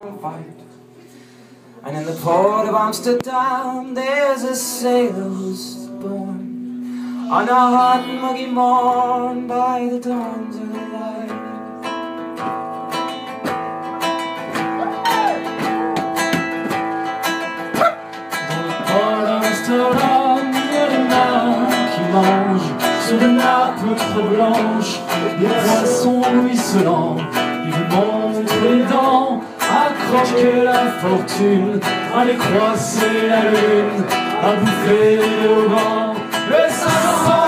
And in the port of Amsterdam, there's a sailor who's born on a hot muggy morn by the dawn's early light. Dans le port d'Amsterdam, il y a des mains qui croquer la fortune, les croiser la lune, à bouffer le vent. Le sang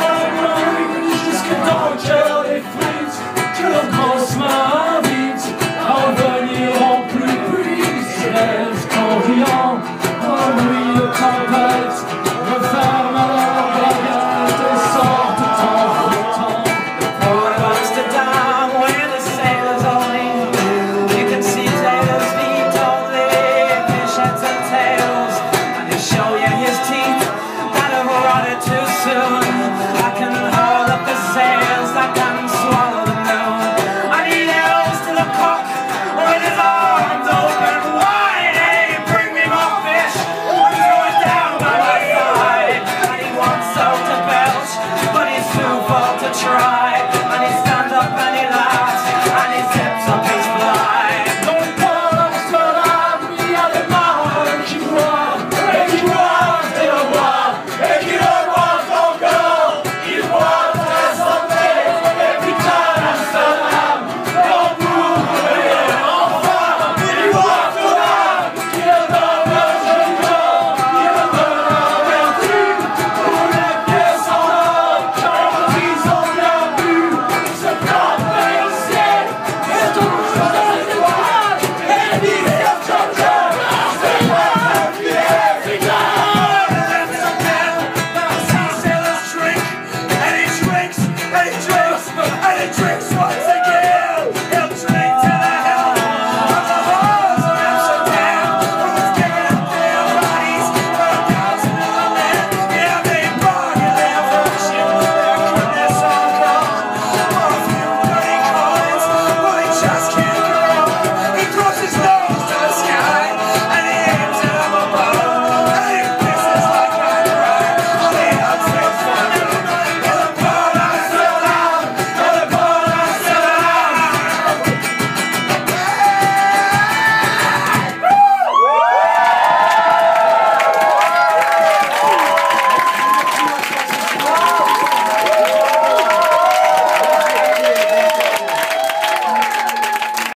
try.